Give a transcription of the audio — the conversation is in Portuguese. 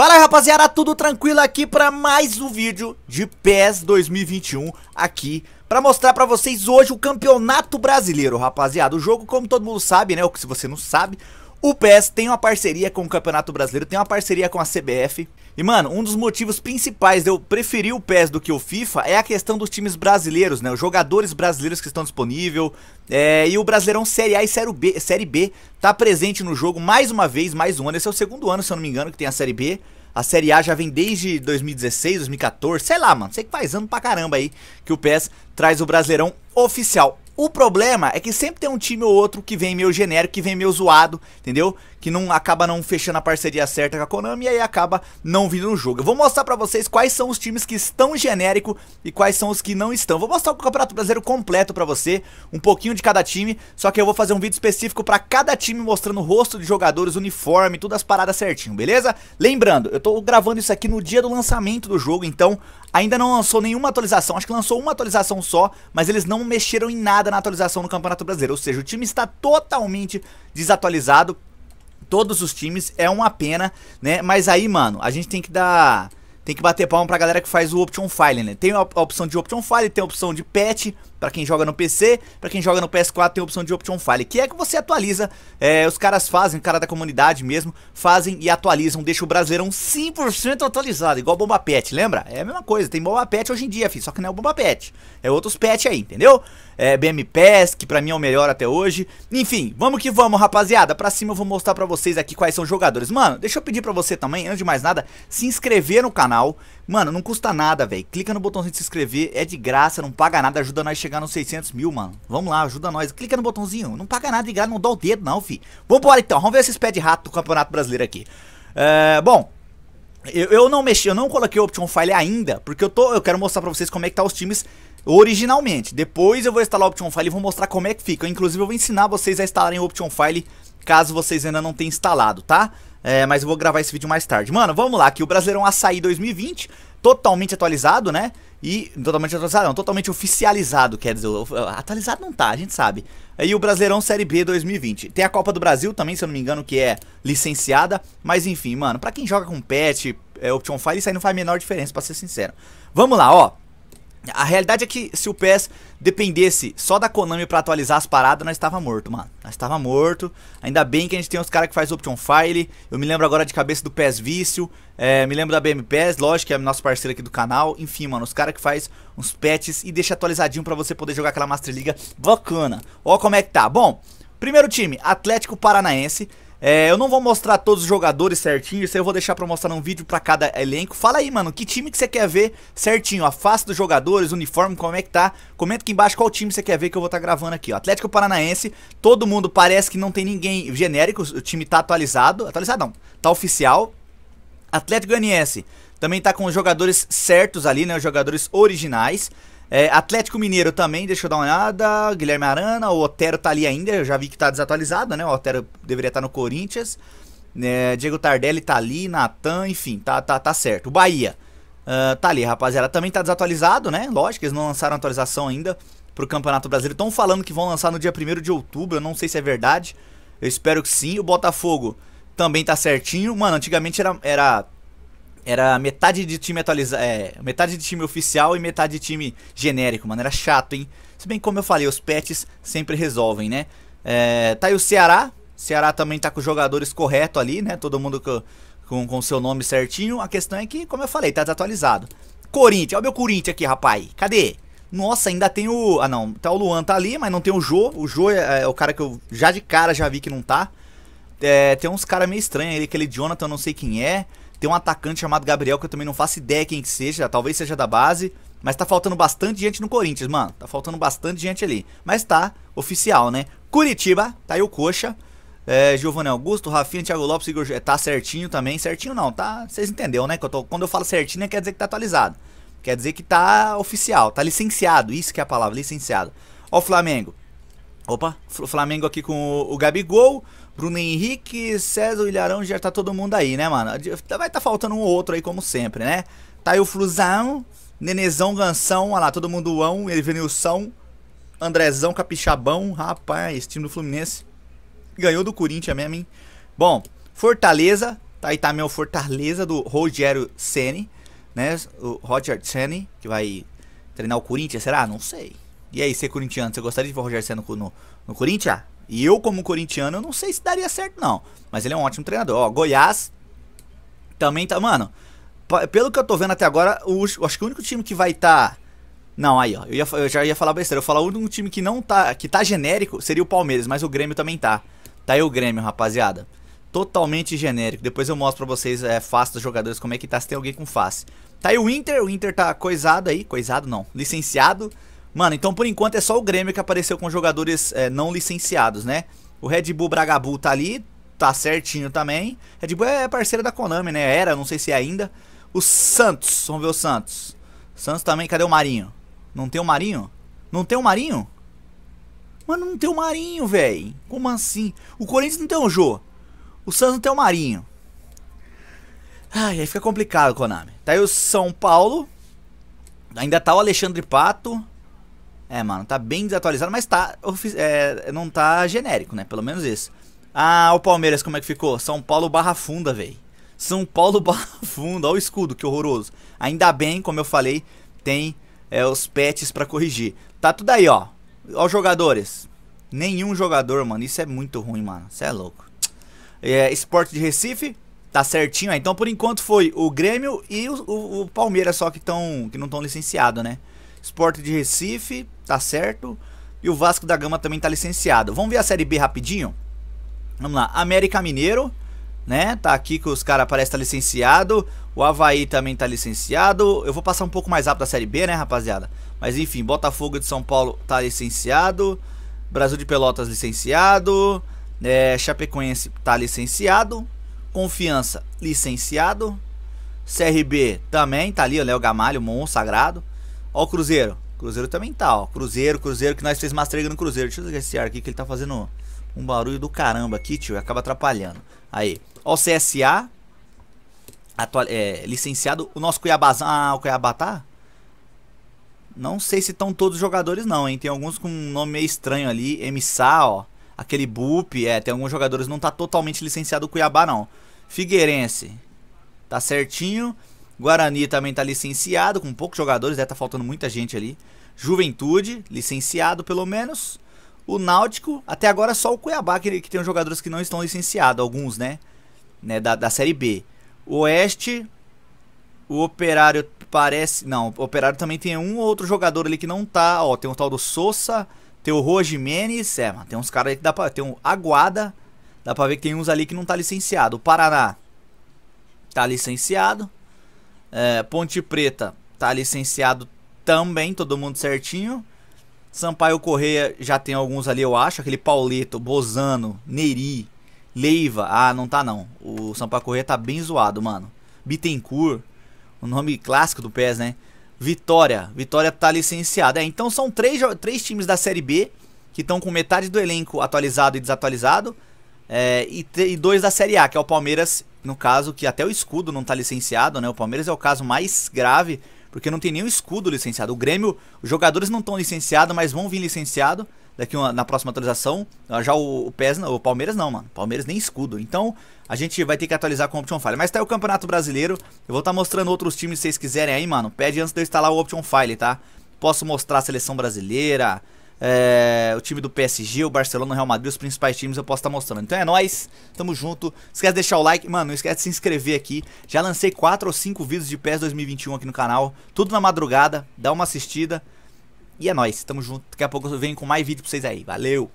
Fala aí rapaziada, tudo tranquilo aqui para mais um vídeo de PES 2021 aqui para mostrar para vocês hoje o Campeonato Brasileiro, rapaziada. O jogo, como todo mundo sabe, né, ou se você não sabe, o PES tem uma parceria com o Campeonato Brasileiro, tem uma parceria com a CBF. E mano, um dos motivos principais de eu preferir o PES do que o FIFA é a questão dos times brasileiros, né? Os jogadores brasileiros que estão disponíveis. É, e o Brasileirão Série A e Série B, Série B tá presente no jogo mais uma vez, mais um ano. Esse é o segundo ano, se eu não me engano, que tem a Série B. A Série A já vem desde 2016, 2014, sei lá, mano. Sei que faz ano pra caramba aí que o PES traz o Brasileirão oficial. O problema é que sempre tem um time ou outro que vem meio genérico, que vem meio zoado, entendeu? Que não acaba não fechando a parceria certa com a Konami e aí acaba não vindo no jogo. Eu vou mostrar pra vocês quais são os times que estão genérico e quais são os que não estão. Vou mostrar o Campeonato Brasileiro completo pra você, um pouquinho de cada time, só que eu vou fazer um vídeo específico pra cada time mostrando o rosto de jogadores, uniforme, tudo as paradas certinho, beleza? Lembrando, eu tô gravando isso aqui no dia do lançamento do jogo, então ainda não lançou nenhuma atualização, acho que lançou uma atualização só, mas eles não mexeram em nada na atualização no Campeonato Brasileiro, ou seja, o time está totalmente desatualizado, todos os times, é uma pena, né, mas aí, mano, a gente tem que dar... Tem que bater palma pra galera que faz o Option File, né? Tem a opção de Option File, tem a opção de Patch, para quem joga no PC, para quem joga no PS4 tem a opção de Option File, que é que você atualiza, é, os caras fazem, o cara da comunidade mesmo, fazem e atualizam, deixa o Brasileirão 100% atualizado, igual Bomba Pet, lembra? É a mesma coisa, tem Bomba Pet hoje em dia, filho, só que não é o Bomba Pet, é outros pet aí, entendeu? É BM PES, que pra mim é o melhor até hoje, enfim, vamos que vamos, rapaziada, pra cima eu vou mostrar pra vocês aqui quais são os jogadores. Mano, deixa eu pedir pra você também, antes de mais nada, se inscrever no canal, mano, não custa nada, velho, clica no botãozinho de se inscrever, é de graça, não paga nada, ajuda nós a chegar nos 600 mil, mano. Vamos lá, ajuda nós. Clica no botãozinho. Não paga nada de graça, não dá o dedo, não, fi. Vambora então, vamos ver esses pés de rato do Campeonato Brasileiro aqui. É, bom, eu, eu, não mexi, eu não coloquei o Option File ainda, porque eu, tô, eu quero mostrar pra vocês como é que tá os times originalmente. Depois eu vou instalar o Option File e vou mostrar como é que fica. Inclusive eu vou ensinar vocês a instalarem o Option File caso vocês ainda não tenham instalado, tá? É, mas eu vou gravar esse vídeo mais tarde. Mano, vamos lá, aqui o Brasileirão Açaí 2020, totalmente atualizado, né? E totalmente atualizado, não, totalmente oficializado, quer dizer, atualizado não tá, a gente sabe. E o Brasileirão Série B 2020. Tem a Copa do Brasil também, se eu não me engano, que é licenciada, mas enfim, mano, pra quem joga com patch, é, Option File, isso aí não faz a menor diferença, pra ser sincero. Vamos lá, ó. A realidade é que se o PES dependesse só da Konami pra atualizar as paradas, nós estava morto, mano. Nós estava morto. Ainda bem que a gente tem os caras que faz Option File. Eu me lembro agora de cabeça do PES Vício. É, me lembro da BMPS, lógico, que é nosso parceiro aqui do canal. Enfim, mano, os caras que faz uns patches e deixa atualizadinho pra você poder jogar aquela Master Liga bacana. Ó como é que tá. Bom, primeiro time, Atlético Paranaense. É, eu não vou mostrar todos os jogadores certinho, isso aí eu vou deixar pra mostrar um vídeo pra cada elenco. Fala aí, mano, que time que você quer ver certinho, a face dos jogadores, uniforme, como é que tá. Comenta aqui embaixo qual time você quer ver que eu vou estar tá gravando aqui, ó. Atlético Paranaense, todo mundo parece que não tem ninguém genérico, o time tá atualizado, atualizado não, tá oficial. Atlético Goianiense também tá com os jogadores certos ali, né, os jogadores originais. É, Atlético Mineiro também, deixa eu dar uma olhada. Guilherme Arana, o Otero tá ali ainda, eu já vi que tá desatualizado, né? O Otero deveria estar tá no Corinthians. É, Diego Tardelli tá ali, Natan, enfim, tá, tá, tá certo. O Bahia uh, tá ali, rapaziada. Também tá desatualizado, né? Lógico, eles não lançaram atualização ainda pro Campeonato Brasileiro. Estão falando que vão lançar no dia 1 de outubro, eu não sei se é verdade. Eu espero que sim. O Botafogo também tá certinho. Mano, antigamente era, era era metade de time atualizado, é, metade de time oficial e metade de time genérico, mano, era chato, hein? Se bem que como eu falei, os patches sempre resolvem, né? É, tá aí o Ceará, Ceará também tá com os jogadores corretos ali, né? Todo mundo com, com, com seu nome certinho, a questão é que, como eu falei, tá desatualizado. Corinthians, olha o meu Corinthians aqui, rapaz, cadê? Nossa, ainda tem o... Ah, não, tá o Luan tá ali, mas não tem o Jô, o Jô é, é o cara que eu já de cara já vi que não tá. É, tem uns caras meio estranhos aí, aquele Jonathan, não sei quem é. Tem um atacante chamado Gabriel, que eu também não faço ideia quem que seja, talvez seja da base. Mas tá faltando bastante gente no Corinthians, mano. Tá faltando bastante gente ali. Mas tá oficial, né? Curitiba, tá aí o Coxa. É, Giovanni Augusto, Rafinha, Thiago Lopes, Igor... Tá certinho também. Certinho não, tá... Vocês entenderam, né? Eu tô... Quando eu falo certinho, quer dizer que tá atualizado. Quer dizer que tá oficial, tá licenciado. Isso que é a palavra, licenciado. Ó o Flamengo. Opa, Flamengo aqui com o, o Gabigol. Bruno Henrique, César, Ilharão, já tá todo mundo aí, né, mano? Vai tá faltando um ou outro aí, como sempre, né? Tá aí o Flusão, Nenezão, Gansão, olha lá, todo mundo ão, Evanilson, Andrezão, Capixabão, rapaz, time do Fluminense ganhou do Corinthians mesmo, hein? Bom, Fortaleza, Tá aí também o Fortaleza do Rogério Ceni, né? O Roger Ceni, que vai treinar o Corinthians, será? Não sei. E aí, ser corintiano, você gostaria de ver o Rogério Ceni no, no, no Corinthians? E eu, como corintiano, eu não sei se daria certo, não. Mas ele é um ótimo treinador. Ó, Goiás também tá. Mano, pelo que eu tô vendo até agora, o, acho que o único time que vai estar. Tá... Não, aí, ó. Eu, ia, eu já ia falar besteira. Eu falar o único time que não tá. que tá genérico seria o Palmeiras, mas o Grêmio também tá. Tá aí o Grêmio, rapaziada. Totalmente genérico. Depois eu mostro pra vocês é, face dos jogadores, como é que tá, se tem alguém com face. Tá aí o Inter, o Inter tá coisado aí. Coisado não, licenciado. Mano, então por enquanto é só o Grêmio que apareceu com jogadores é, não licenciados, né? O Red Bull Bragabu tá ali, tá certinho também. Red Bull é parceira da Konami, né? Era, não sei se é ainda. O Santos, vamos ver o Santos. Santos também, cadê o Marinho? Não tem o Marinho? Não tem o Marinho? Mano, não tem o Marinho, velho. Como assim? O Corinthians não tem o Jô. O Santos não tem o Marinho. Ai, aí fica complicado, Konami. Tá aí o São Paulo. Ainda tá o Alexandre Pato. É, mano, tá bem desatualizado, mas tá. É, não tá genérico, né? Pelo menos isso. Ah, o Palmeiras, como é que ficou? São Paulo barra funda, velho. São Paulo barra funda. Olha o escudo, que horroroso. Ainda bem, como eu falei, tem é, os patches pra corrigir. Tá tudo aí, ó. Ó os jogadores. Nenhum jogador, mano. Isso é muito ruim, mano. Isso é louco. É, Esporte de Recife, tá certinho. Então, por enquanto, foi o Grêmio e o, o, o Palmeiras só que, tão, que não estão licenciados, né? Esporte de Recife, tá certo. E o Vasco da Gama também tá licenciado. Vamos ver a Série B rapidinho? Vamos lá. América Mineiro, né? Tá aqui que os caras parecem estar tá licenciado. O Havaí também tá licenciado. Eu vou passar um pouco mais rápido a Série B, né, rapaziada? Mas enfim, Botafogo de São Paulo tá licenciado. Brasil de Pelotas licenciado. É, Chapecoense tá licenciado. Confiança licenciado. CRB também tá ali, o Léo Gamalho, monstro sagrado. Ó o Cruzeiro. Cruzeiro também tá, ó. Cruzeiro, Cruzeiro, que nós fez Mastrega no Cruzeiro. Deixa eu ver esse ar aqui que ele tá fazendo um barulho do caramba aqui, tio. Acaba atrapalhando. Aí. Ó o CSA. Atual, é, licenciado. O nosso Cuiabá. Ah, o Cuiabá tá? Não sei se estão todos os jogadores não, hein. Tem alguns com um nome meio estranho ali. Emissá, ó. Aquele Bup. É, tem alguns jogadores. Não tá totalmente licenciado o Cuiabá, não. Figueirense. Tá certinho. Guarani também tá licenciado, com poucos jogadores, deve tá faltando muita gente ali. Juventude, licenciado pelo menos. O Náutico, até agora só o Cuiabá que, que tem jogadores que não estão licenciados, alguns, né? né da, da Série B. O Oeste, o Operário parece... Não, o Operário também tem um ou outro jogador ali que não tá. Ó, tem o tal do Sousa, tem o Rô é, mano, tem uns caras aí que dá pra... Tem um Aguada, dá pra ver que tem uns ali que não tá licenciado. O Paraná tá licenciado. É, Ponte Preta tá licenciado também, todo mundo certinho. Sampaio Correia já tem alguns ali, eu acho. Aquele Paulito, Bozano, Neri, Leiva. Ah, não tá não. O Sampaio Correia tá bem zoado, mano. Bittencourt, o nome clássico do PES, né? Vitória. Vitória tá licenciada. É, então são três, três times da Série B que estão com metade do elenco atualizado e desatualizado. É, e, e, dois da Série A, que é o Palmeiras, no caso, que até o escudo não está licenciado, né? O Palmeiras é o caso mais grave, porque não tem nenhum escudo licenciado. O Grêmio, os jogadores não estão licenciados, mas vão vir licenciado daqui uma, na próxima atualização. Já o, o PES, o Palmeiras não, mano. Palmeiras nem escudo. Então, a gente vai ter que atualizar com o Option File. Mas tá aí o Campeonato Brasileiro. Eu vou estar tá mostrando outros times se vocês quiserem aí, mano. Pede antes de eu instalar o Option File, tá? Posso mostrar a seleção brasileira, é, o time do PSG, o Barcelona, o Real Madrid, os principais times eu posso estar tá mostrando. Então é nóis, tamo junto. Esquece de deixar o like, mano, não esquece de se inscrever aqui. Já lancei 4 ou 5 vídeos de PES 2021 aqui no canal, tudo na madrugada, dá uma assistida. E é nóis, tamo junto. Daqui a pouco eu venho com mais vídeo pra vocês aí. Valeu!